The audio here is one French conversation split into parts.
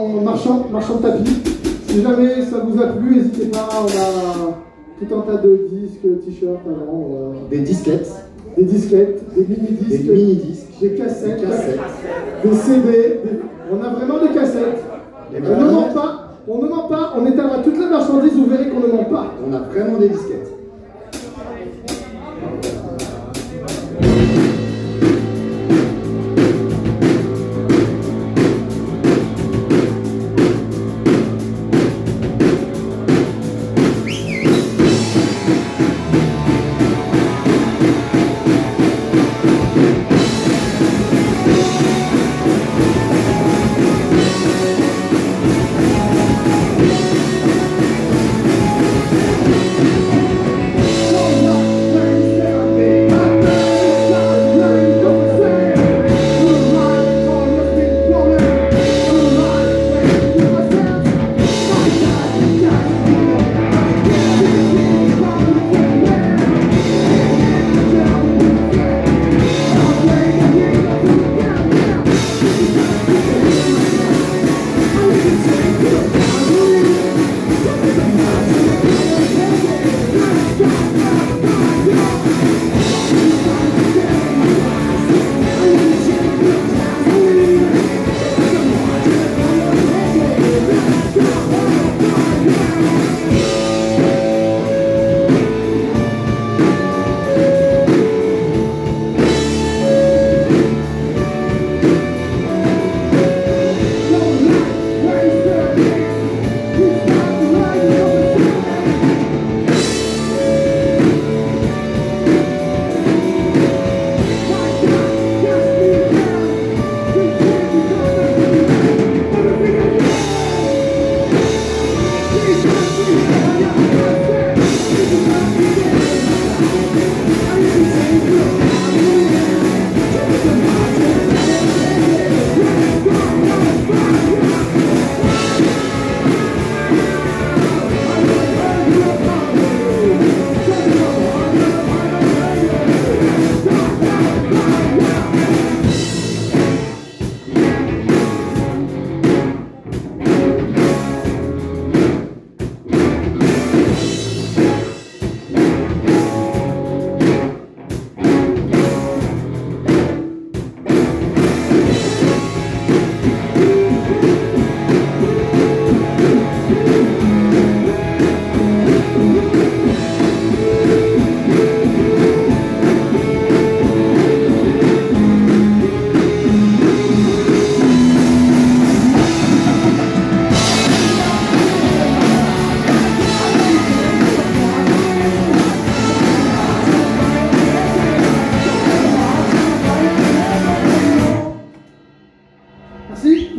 En marchant, marchant de tapis. Si jamais ça vous a plu, n'hésitez pas, on a tout un tas de disques, t-shirts avant, euh, Des disquettes, des disquettes, des mini-disques, des mini-disques, des cassettes, des cassettes. des CD, des- on a vraiment des cassettes. Et On ne ment pas, on ne ment pas, on étalera toute la marchandise, vous verrez qu'on ne ment pas. on a vraiment des disquettes.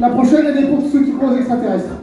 La prochaine, elle est pour ceux qui croient aux extraterrestres.